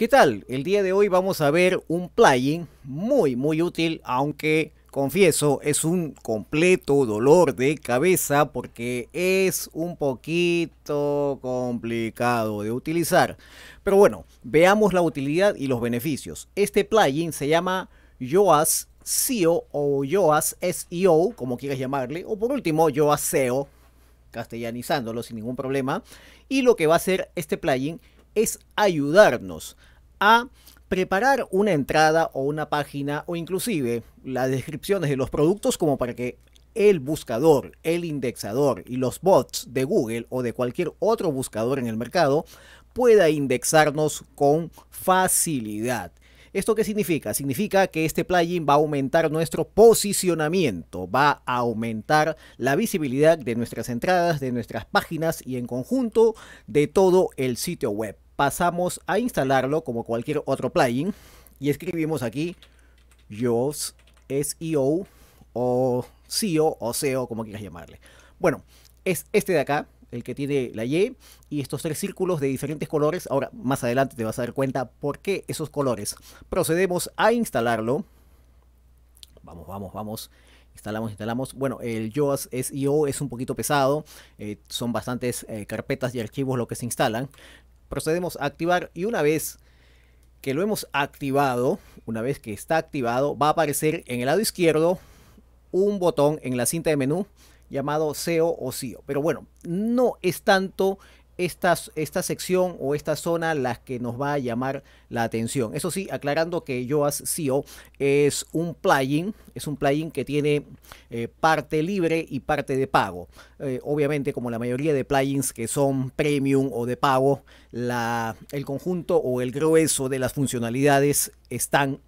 ¿Qué tal? El día de hoy vamos a ver un plugin muy muy útil, aunque confieso es un completo dolor de cabeza porque es un poquito complicado de utilizar. Pero bueno, veamos la utilidad y los beneficios. Este plugin se llama Yoast SEO o Yoast SEO, como quieras llamarle, o por último Yoast SEO, castellanizándolo sin ningún problema. Y lo que va a hacer este plugin es ayudarnos a preparar una entrada o una página o inclusive las descripciones de los productos como para que el buscador, el indexador y los bots de Google o de cualquier otro buscador en el mercado pueda indexarnos con facilidad. ¿Esto qué significa? Significa que este plugin va a aumentar nuestro posicionamiento, va a aumentar la visibilidad de nuestras entradas, de nuestras páginas y en conjunto de todo el sitio web pasamos a instalarlo como cualquier otro plugin y escribimos aquí Yoast SEO o SEO o SEO como quieras llamarle. Bueno, es este de acá, el que tiene la Y y estos tres círculos de diferentes colores. Ahora, más adelante te vas a dar cuenta por qué esos colores. Procedemos a instalarlo. Vamos, vamos, vamos. Instalamos, instalamos. Bueno, el Yoast SEO es un poquito pesado. Eh, son bastantes eh, carpetas y archivos lo que se instalan procedemos a activar y una vez que lo hemos activado, una vez que está activado, va a aparecer en el lado izquierdo un botón en la cinta de menú llamado SEO o SEO. Pero bueno, no es tanto esta, esta sección o esta zona las que nos va a llamar la atención. Eso sí, aclarando que Yoast SEO es un plugin, es un plugin que tiene eh, parte libre y parte de pago. Eh, obviamente, como la mayoría de plugins que son premium o de pago, la, el conjunto o el grueso de las funcionalidades están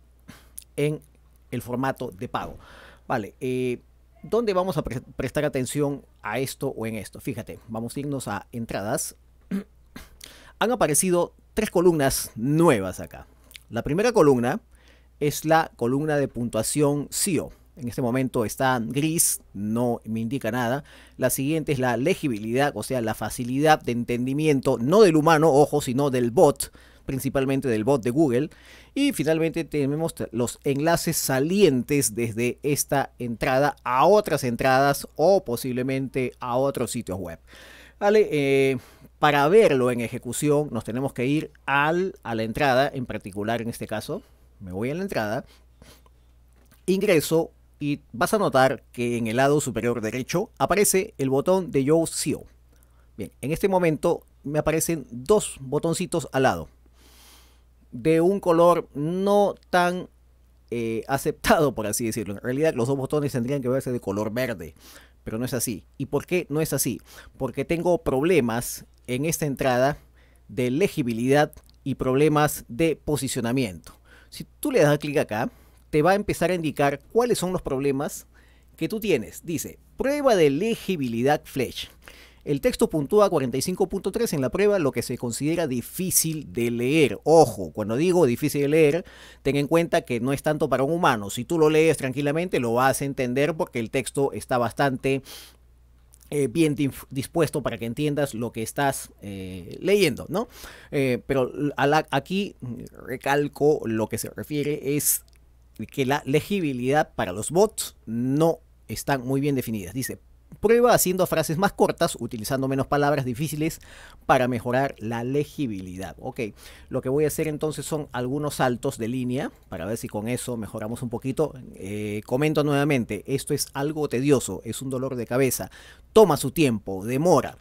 en el formato de pago. Vale, eh, ¿Dónde vamos a prestar atención a esto o en esto? Fíjate, vamos a irnos a entradas. Han aparecido tres columnas nuevas acá. La primera columna es la columna de puntuación SEO. En este momento está gris, no me indica nada. La siguiente es la legibilidad, o sea, la facilidad de entendimiento, no del humano, ojo, sino del bot principalmente del bot de Google. Y finalmente tenemos los enlaces salientes desde esta entrada a otras entradas o posiblemente a otros sitios web. Vale, eh, para verlo en ejecución nos tenemos que ir al, a la entrada, en particular en este caso, me voy a la entrada, ingreso y vas a notar que en el lado superior derecho aparece el botón de Yoast SEO. Bien, en este momento me aparecen dos botoncitos al lado de un color no tan eh, aceptado, por así decirlo. En realidad los dos botones tendrían que verse de color verde, pero no es así. ¿Y por qué no es así? Porque tengo problemas en esta entrada de legibilidad y problemas de posicionamiento. Si tú le das clic acá, te va a empezar a indicar cuáles son los problemas que tú tienes. Dice, prueba de legibilidad Flash. El texto puntúa 45.3 en la prueba, lo que se considera difícil de leer. Ojo, cuando digo difícil de leer, ten en cuenta que no es tanto para un humano. Si tú lo lees tranquilamente, lo vas a entender porque el texto está bastante eh, bien dispuesto para que entiendas lo que estás eh, leyendo, ¿no? Eh, pero aquí recalco lo que se refiere es que la legibilidad para los bots no están muy bien definidas. Dice, Prueba haciendo frases más cortas, utilizando menos palabras difíciles para mejorar la legibilidad. Ok, lo que voy a hacer entonces son algunos saltos de línea para ver si con eso mejoramos un poquito. Eh, comento nuevamente, esto es algo tedioso, es un dolor de cabeza, toma su tiempo, demora.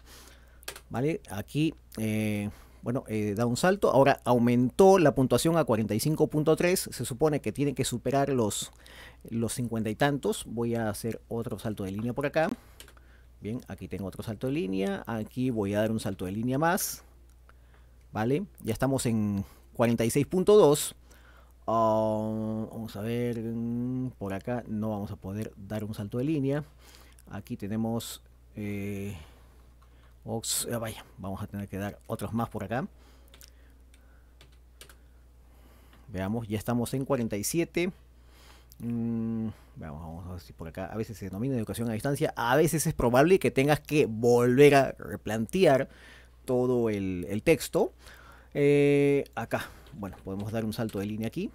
¿Vale? Aquí... Eh, bueno, eh, da un salto. Ahora aumentó la puntuación a 45.3. Se supone que tiene que superar los, los 50 y tantos. Voy a hacer otro salto de línea por acá. Bien, aquí tengo otro salto de línea. Aquí voy a dar un salto de línea más. ¿Vale? Ya estamos en 46.2. Ah, vamos a ver. Por acá no vamos a poder dar un salto de línea. Aquí tenemos... Eh, ah, vaya, vamos a tener que dar otros más por acá. Veamos, ya estamos en 47. Mm, vamos, a ver si por acá a veces se denomina educación a distancia. A veces es probable que tengas que volver a replantear todo el, texto. Eh, acá, bueno, podemos dar un salto de línea aquí.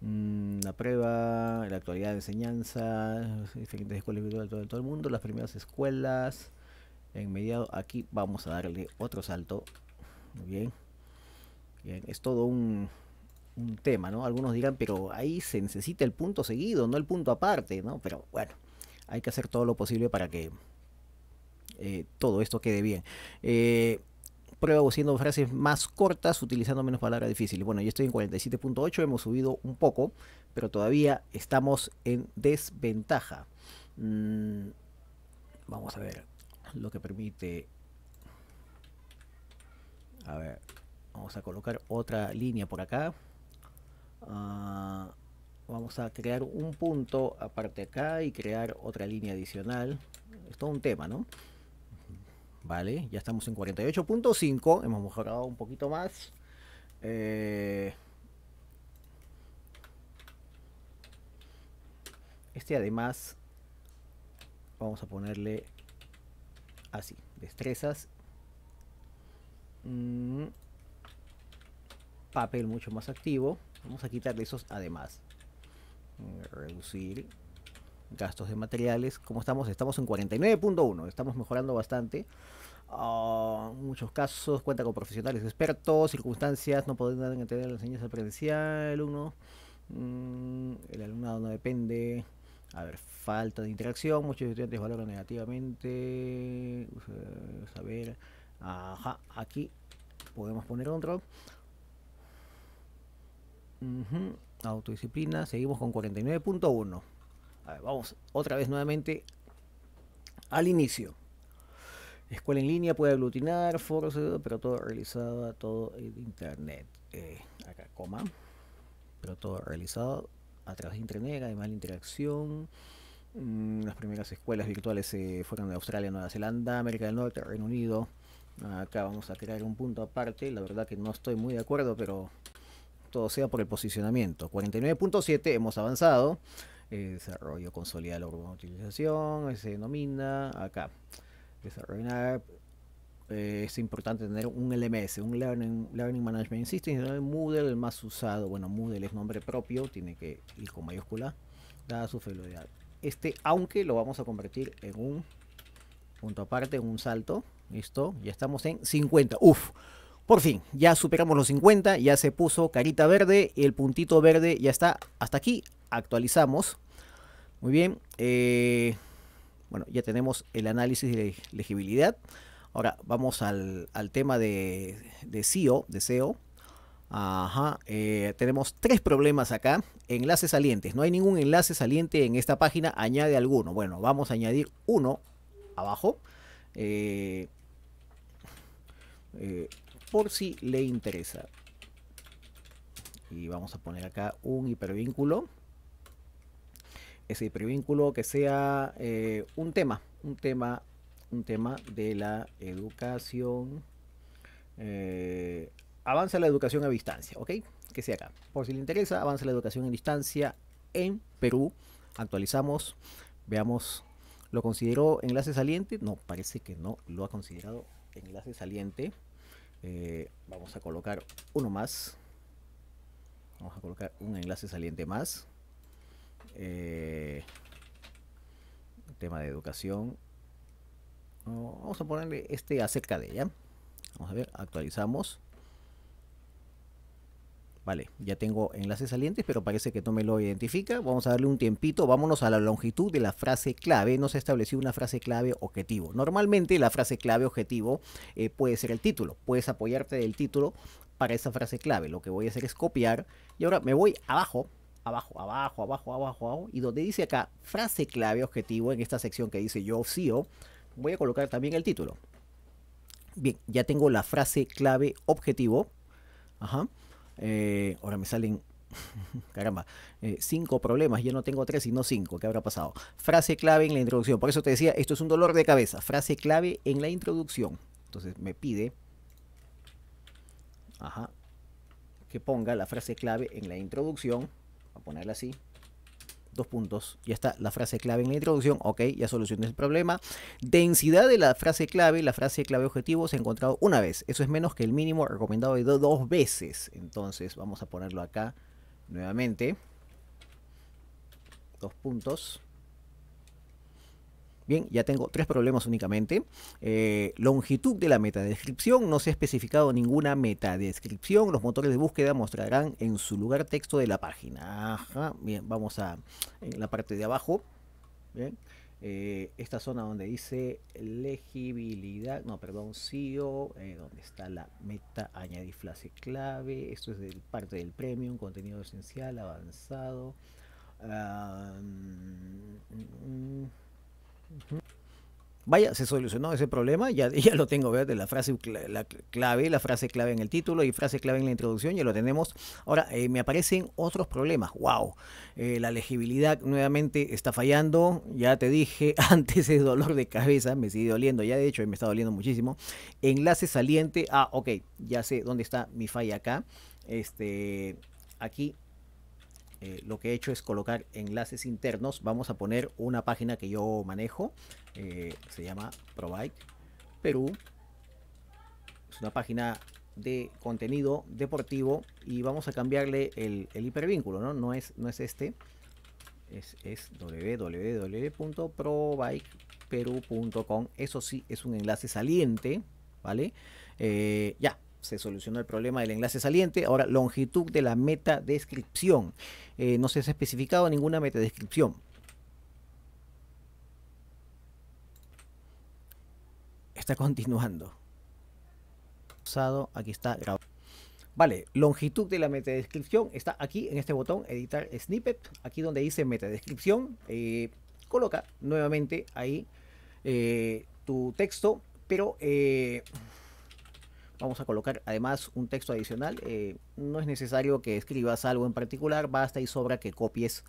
Mm, la prueba, la actualidad de enseñanza, diferentes escuelas de todo, todo el mundo, las primeras escuelas. En mediado, aquí vamos a darle otro salto. Muy bien. Bien, es todo un, un tema, ¿no? Algunos dirán, pero ahí se necesita el punto seguido, no el punto aparte, ¿no? Pero bueno, hay que hacer todo lo posible para que eh, todo esto quede bien. Eh, prueba haciendo frases más cortas, utilizando menos palabras difíciles. Bueno, yo estoy en 47.8, hemos subido un poco, pero todavía estamos en desventaja. Mm, vamos a ver lo que permite... A ver, vamos a colocar otra línea por acá. Ah, vamos a crear un punto aparte acá y crear otra línea adicional. Es todo un tema, ¿no? Vale, ya estamos en 48.5. Hemos mejorado un poquito más. Eh, este además, vamos a ponerle así, destrezas. Mm, papel mucho más activo. Vamos a quitarle esos además. Reducir gastos de materiales. ¿Cómo estamos? Estamos en 49.1. Estamos mejorando bastante. Uh, muchos casos cuenta con profesionales expertos, circunstancias no podrán entender la enseñanza presencial, alumno. Mm, el alumnado no depende. A ver, falta de interacción. Muchos estudiantes valoran negativamente. Saber. Ajá, aquí podemos poner otro. Autodisciplina, seguimos con 49.1. Vamos otra vez nuevamente al inicio. Escuela en línea puede aglutinar, foros, pero todo realizado a todo en internet. Eh, acá, coma. Pero todo realizado a través de internet, además la interacción. Mm, las primeras escuelas virtuales eh, fueron de Australia, Nueva Zelanda, América del Norte, Reino Unido. Acá vamos a crear un punto aparte. La verdad que no estoy muy de acuerdo, pero todo sea por el posicionamiento. 49.7 hemos avanzado. Eh, desarrollo consolida la utilización, se denomina acá. Desarrollar eh, es importante tener un LMS, un Learning, Management System, Moodle el más usado. Bueno, Moodle es nombre propio, tiene que ir con mayúscula, dada su fidelidad. Este, aunque lo vamos a convertir en un punto aparte, en un salto. Listo, ya estamos en 50. Uf, por fin, ya superamos los 50, ya se puso carita verde, el puntito verde ya está hasta aquí, actualizamos. Muy bien, eh, bueno, ya tenemos el análisis de legibilidad. Ahora vamos al, tema de, SEO, de SEO. Ajá, eh, tenemos tres problemas acá. Enlaces salientes. No hay ningún enlace saliente en esta página. Añade alguno. Bueno, vamos a añadir uno abajo. Eh, por si le interesa. Y vamos a poner acá un hipervínculo. Ese hipervínculo que sea eh, un tema, un tema, un tema de la educación. Eh, avanza la educación a distancia, ¿ok? Que sea acá. Por si le interesa, avanza la educación a distancia en Perú. Actualizamos, veamos, ¿lo consideró enlace saliente? No, parece que no lo ha considerado enlace saliente. Eh, vamos a colocar uno más. Vamos a colocar un enlace saliente más. Eh, tema de educación. Vamos a ponerle este acerca de ella. Vamos a ver, actualizamos. Vale, ya tengo enlaces salientes, pero parece que no me lo identifica. Vamos a darle un tiempito. Vámonos a la longitud de la frase clave. No se ha establecido una frase clave objetivo. Normalmente la frase clave objetivo eh, puede ser el título. Puedes apoyarte del título para esa frase clave. Lo que voy a hacer es copiar. Y ahora me voy abajo, abajo, abajo, abajo, abajo, abajo. Y donde dice acá frase clave objetivo, en esta sección que dice yo SEO, voy a colocar también el título. Bien, ya tengo la frase clave objetivo. Ajá. Eh, ahora me salen, caramba, eh, cinco problemas. Ya no tengo tres, sino cinco. ¿Qué habrá pasado? Frase clave en la introducción. Por eso te decía, esto es un dolor de cabeza. Frase clave en la introducción. Entonces me pide ajá, que ponga la frase clave en la introducción. Voy a ponerla así. Dos puntos, ya está la frase clave en la introducción, ok, ya solucioné el problema. Densidad de la frase clave, la frase clave objetivo se ha encontrado una vez, eso es menos que el mínimo recomendado de dos veces, entonces vamos a ponerlo acá nuevamente, dos puntos. Bien, ya tengo tres problemas únicamente. Eh, longitud de la metadescripción. No se ha especificado ninguna metadescripción. Los motores de búsqueda mostrarán en su lugar texto de la página. Ajá. Bien, vamos a en la parte de abajo. Bien. Eh, esta zona donde dice legibilidad, no, perdón, SEO, eh, donde está la meta, añadir frase clave. Esto es del, parte del premium, contenido esencial, avanzado. Vaya, se solucionó ese problema, ya, ya lo tengo, de la frase la clave, la frase clave en el título y frase clave en la introducción, ya lo tenemos. Ahora, eh, me aparecen otros problemas, wow, eh, la legibilidad nuevamente está fallando, ya te dije, antes es dolor de cabeza, me sigue doliendo, ya de hecho me está doliendo muchísimo. Enlace saliente, ah, ok, ya sé dónde está mi falla acá, este, aquí eh, lo que he hecho es colocar enlaces internos. Vamos a poner una página que yo manejo. Eh, se llama Provide Perú. Es una página de contenido deportivo y vamos a cambiarle el, hipervínculo, ¿no? No es, no es este. Es, es. Eso sí es un enlace saliente, ¿vale? Eh, ya, se solucionó el problema del enlace saliente. Ahora, longitud de la meta descripción. Eh, no se ha especificado ninguna meta descripción. Está continuando. Usado, aquí está grabado. Vale, longitud de la metadescripción está aquí en este botón, editar snippet, aquí donde dice metadescripción. Eh, coloca nuevamente ahí eh, tu texto, pero eh, Vamos a colocar además un texto adicional. Eh, no es necesario que escribas algo en particular, basta y sobra que copies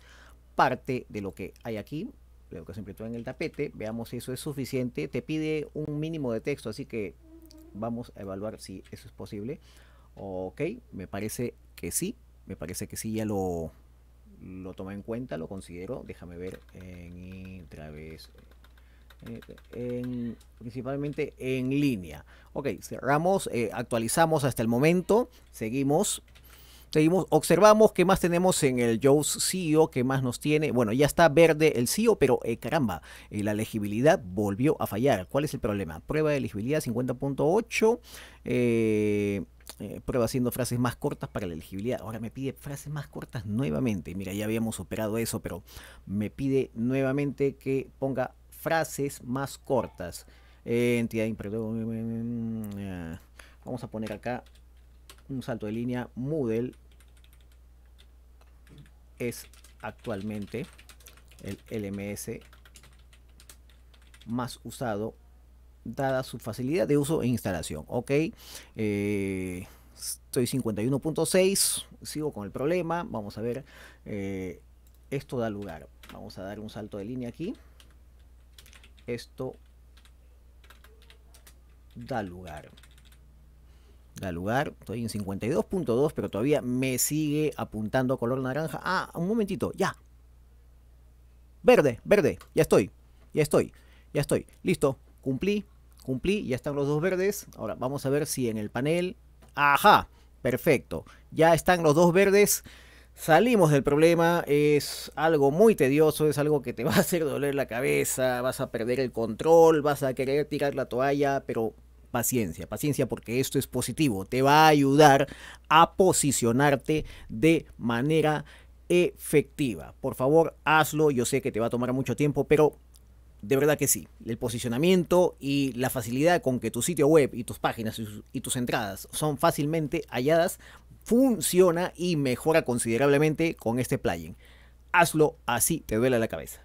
parte de lo que hay aquí. Lo que siempre en el tapete. Veamos si eso es suficiente. Te pide un mínimo de texto, así que vamos a evaluar si eso es posible. Ok, me parece que sí. Me parece que sí, ya lo, lo tomé en cuenta, lo considero. Déjame ver en otra vez en, principalmente en línea. Ok, cerramos, eh, actualizamos hasta el momento, seguimos. Seguimos, observamos qué más tenemos en el Joe's CEO, qué más nos tiene. Bueno, ya está verde el CEO, pero eh, caramba, eh, la legibilidad volvió a fallar. ¿Cuál es el problema? Prueba de legibilidad 50.8. prueba haciendo frases más cortas para la legibilidad. Ahora me pide frases más cortas nuevamente. Mira, ya habíamos superado eso, pero me pide nuevamente que ponga frases más cortas. Eh, entidad eh, Vamos a poner acá un salto de línea. Moodle es actualmente el LMS más usado dada su facilidad de uso e instalación. Ok, eh, estoy 51.6, sigo con el problema. Vamos a ver, esto da lugar. Vamos a dar un salto de línea aquí esto da lugar. Da lugar, estoy en 52.2, pero todavía me sigue apuntando color naranja. Ah, un momentito, ya. Verde, verde, ya estoy, ya estoy, ya estoy. Listo, cumplí, cumplí, ya están los dos verdes. Ahora vamos a ver si en el panel... Ajá, perfecto. Ya están los dos verdes. Salimos del problema, es algo muy tedioso, es algo que te va a hacer doler la cabeza, vas a perder el control, vas a querer tirar la toalla, pero paciencia, paciencia porque esto es positivo, te va a ayudar a posicionarte de manera efectiva. Por favor, hazlo, yo sé que te va a tomar mucho tiempo, pero de verdad que sí. El posicionamiento y la facilidad con que tu sitio web y tus páginas y tus entradas son fácilmente halladas funciona y mejora considerablemente con este plugin. Hazlo así te duele la cabeza.